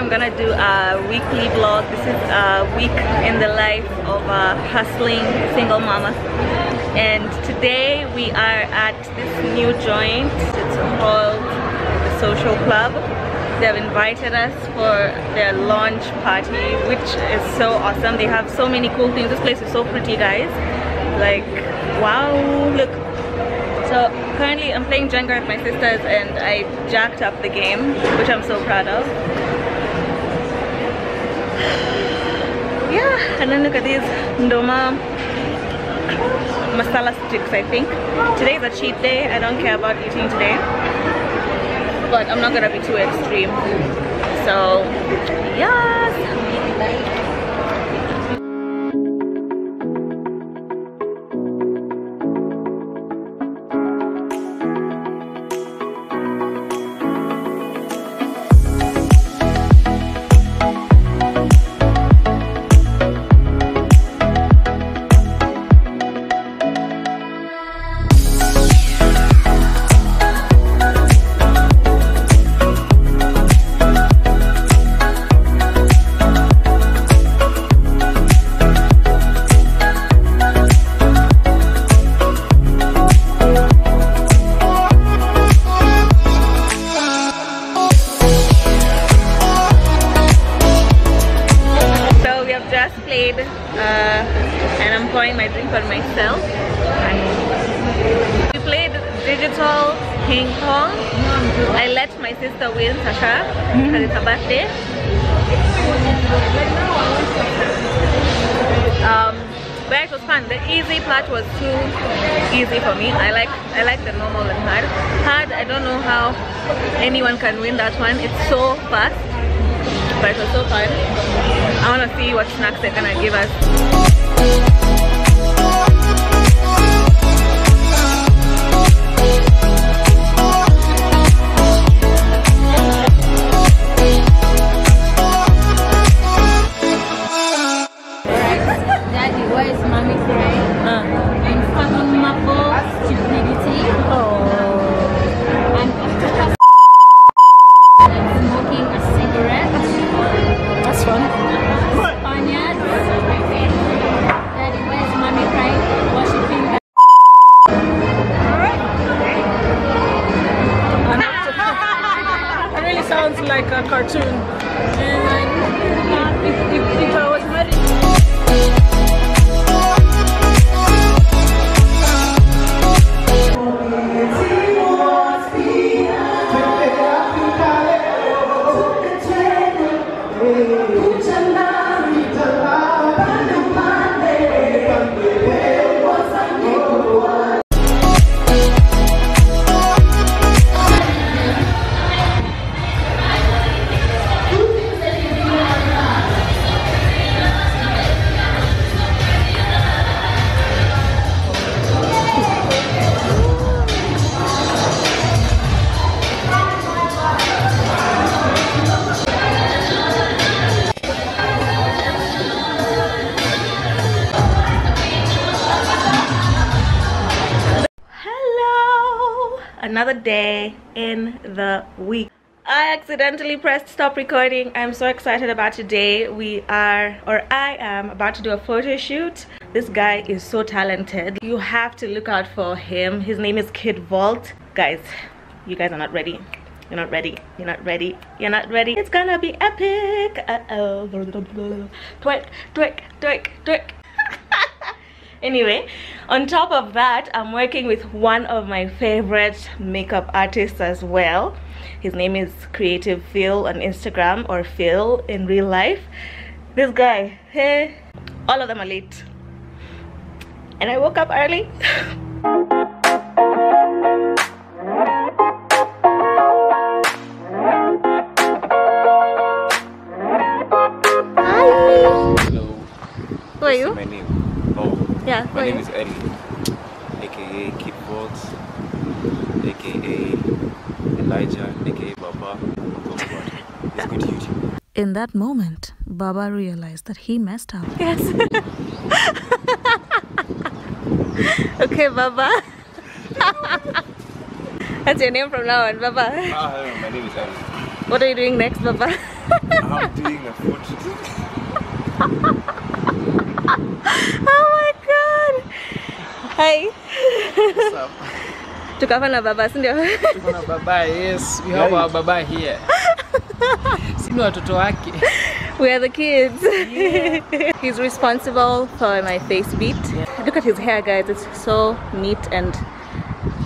I'm gonna do a weekly vlog. This is a week in the life of a hustling single mama. And today we are at this new joint. It's called the Social Club. They've invited us for their launch party, which is so awesome. They have so many cool things. This place is so pretty, guys. Like, wow, look, so currently I'm playing Jenga with my sisters and I jacked up the game, which I'm so proud of. Yeah, and then look at these Ndoma masala sticks, I think. Today is a cheat day. I don't care about eating today. But I'm not gonna be too extreme. So, yes. Ping pong. I let my sister win, Sasha, because it's her birthday. Um, but it was fun. The easy part was too easy for me. I like I like the normal and hard. Hard, I don't know how anyone can win that one. It's so fast but it was so fun. I want to see what snacks they're gonna give us. Another day in the week. I accidentally pressed stop recording. I'm so excited about today. We are, or I am, about to do a photo shoot. This guy is so talented. You have to look out for him. His name is Kidd Volt. Guys, you guys are not ready. You're not ready. You're not ready. You're not ready. It's gonna be epic. Uh-oh. Twerk, twerk, twerk, twerk. Anyway on top of that i'm working with one of my favorite makeup artists as well. His name is creative phil on instagram or phil in real life. This guy hey all of them are late. And i woke up early aka Elijah, aka Baba. Talk about it. It's good YouTube. In that moment, Baba realized that he messed up. Yes. okay, Baba. That's your name from now on, Baba. Ah, my name is Ali. What are you doing next, Baba? I'm doing a photo. oh my god. Hi. What's up? Tuko hapa na Baba, si ndio? Kuna baba, yes. We have our baba here. Watoto wake. We are the kids. He's responsible for my face beat. Look at his hair, guys. It's so neat and.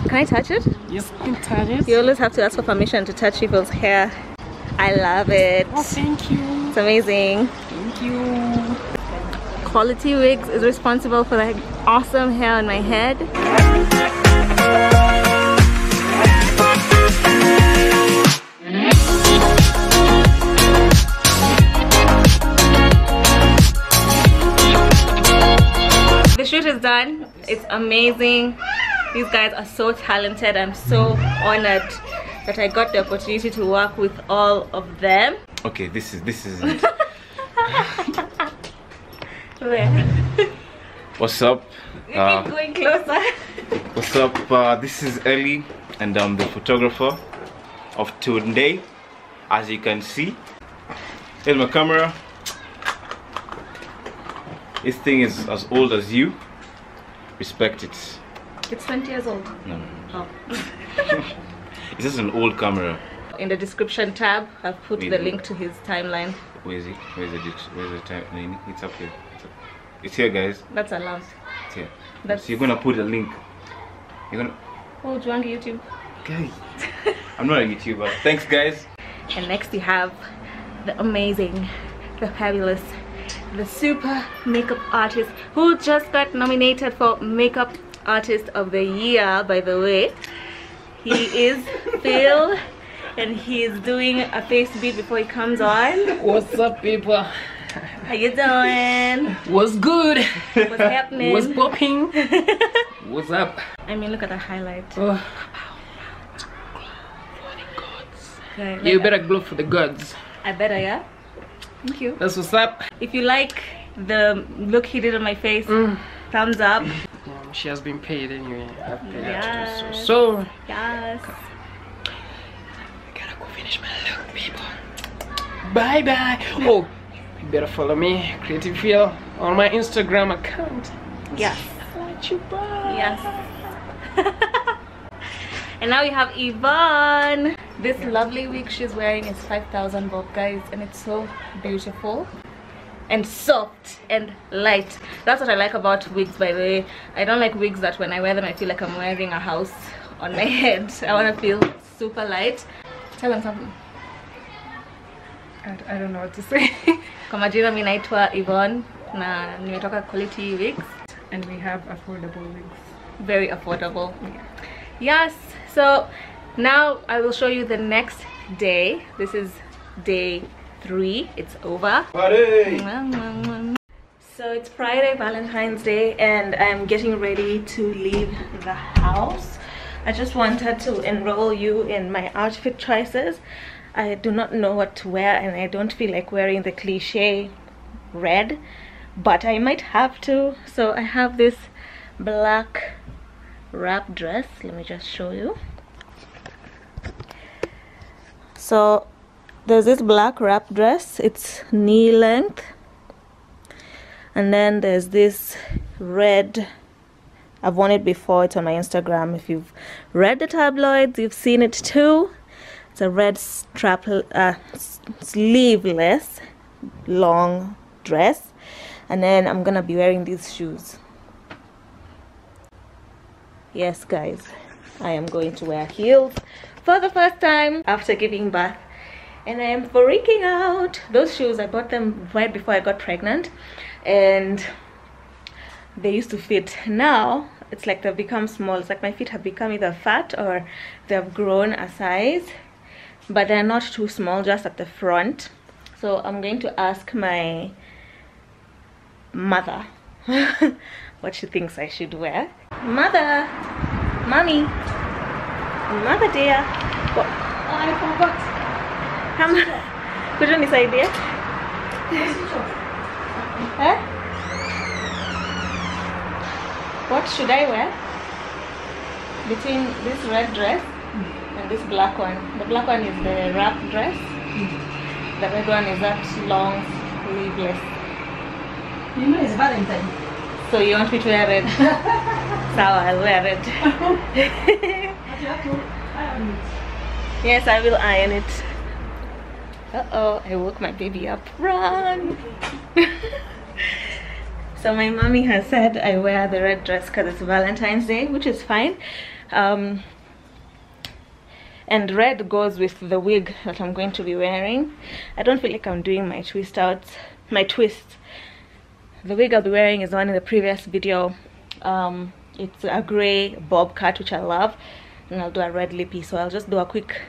Can I touch it? Yes, you can touch it. You always have to ask for permission to touch people's hair. I love it. Oh, thank you. It's amazing. Thank you. Quality Wigs is responsible for the awesome hair on my head. Done. It's amazing. These guys are so talented. I'm so honored that I got the opportunity to work with all of them. Okay, this is this is Where? what's up. You Uh, keep going closer. What's up? Uh, this is Ellie, and I'm the photographer of today. As you can see, here's my camera. This thing is as old as you. Respect it. It's 20 years old. No, Oh. it's just an old camera. In the description tab, I've put the link to his timeline. Where is it? Where is it? Where's the time? no, It's up here. It's, up. it's here, guys. That's allowed. It's here. That's So you're gonna put a link. You're gonna. oh, Juangi YouTube. Guys, I'm not a YouTuber. Thanks, guys. And next you have the amazing, the fabulous, the super makeup artist who just got nominated for Makeup Artist of the Year, by the way. He is Phil and he is doing a face beat before he comes on. What's up, people? How you doing? What's good? What's happening? What's popping? What's up? I mean, look at the highlight. Oh, Okay, you better glow for the gods. I better, yeah? Thank you. That's what's up. If you like the look he did on my face, Mm. thumbs up. She has been paid anyway. I've paid her Yes. too. So, so Yes. I gotta go finish my look, people. Bye bye. Oh, you better follow me, Creative Phil, on my Instagram account. Yes. Let you bye. Yes. and now we have Yvonne. This lovely wig she's wearing is 5,000 baht, guys, and it's so beautiful and soft and light. That's what I like about wigs, by the way. I don't like wigs that when I wear them, I feel like I'm wearing a house on my head. I want to feel super light. Tell them something. I, I don't know what to say. Kwa majina mi naitwa Yvonne na nimetoka Quality Wigs. and we have affordable wigs. very affordable yes so now i will show you the next day. This is day three. It's over. So it's friday valentine's day and i'm getting ready to leave the house. I just wanted to enroll you in my outfit choices. I do not know what to wear and i don't feel like wearing the cliche red but i might have to. So i have this black wrap dress. Let me just show you. So there's this black wrap dress. It's knee length. And then there's this red I've worn it before. It's on my Instagram. If you've read the tabloids you've seen it too. It's a red strap uh, sleeveless long dress. And then I'm gonna be wearing these shoes yes guys. I am going to wear heels for the first time after giving birth. And I am freaking out. Those shoes I bought them right before I got pregnant. And they used to fit. Now it's like they've become small. It's like my feet have become either fat or they've grown a size but they're not too small just at the front. So i'm going to ask my mother what she thinks i should wear mother Mommy. Mother dear. What? I forgot. Come. Could you nisaidie? Eh? What should I wear? Between this red dress and this black one. The black one is the wrap dress. The red one is that long sleeveless. You know it's Valentine. So you want me to wear red? Sawa, I'll wear red. But you have to iron it. yes, I will iron it. Uh oh, I woke my baby up. Run! so my mommy has said I wear the red dress because it's Valentine's Day, which is fine. Um, and red goes with the wig that I'm going to be wearing. I don't feel like I'm doing my twist out, my twist. The wig I'll be wearing is the one in the previous video. Um, it's a grey bob cut, which I love, and I'll do a red lippy. So I'll just do a quick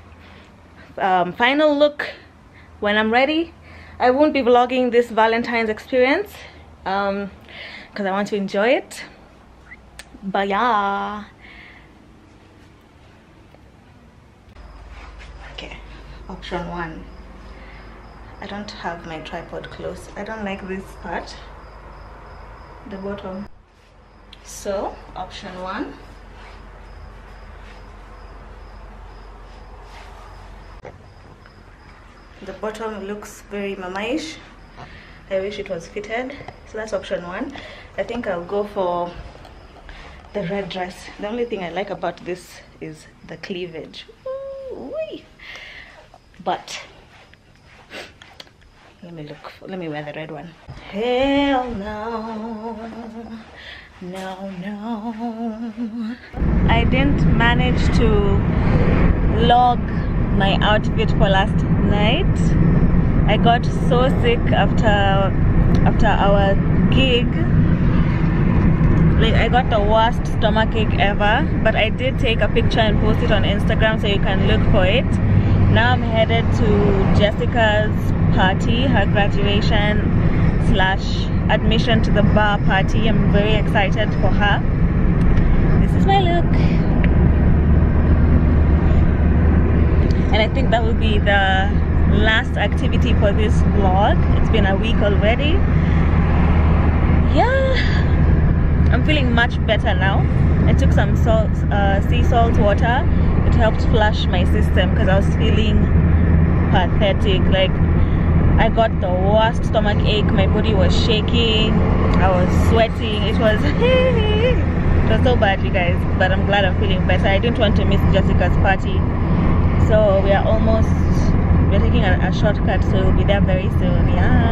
um, final look when I'm ready. I won't be vlogging this Valentine's experience because I want to enjoy it. But yeah. Okay, option one. I don't have my tripod close. I don't like this part, the bottom. So, option one. The bottom looks very mamaish. I wish it was fitted. So that's option one. I think I'll go for the red dress. The only thing I like about this is the cleavage. Ooh-wee. But let me look. Let me wear the red one. Hell no, no, no. I didn't manage to log my outfit for last night. I got so sick after after our gig. Like I got the worst stomach ache ever, but I did take a picture and post it on Instagram so you can look for it. Now I'm headed to Jessica's party, her graduation slash admission to the bar party. I'm very excited for her. This is my look. and I think that will be the last activity for this vlog. It's been a week already. Yeah, I'm feeling much better now. I took some salt, uh, sea salt water. It helped flush my system because I was feeling pathetic. Like I got the worst stomach ache. My body was shaking. I was sweating. It was it was so bad, you guys. But I'm glad I'm feeling better. I didn't want to miss Jessica's party so we are almost we're taking a, a shortcut so we'll be there very soon yeah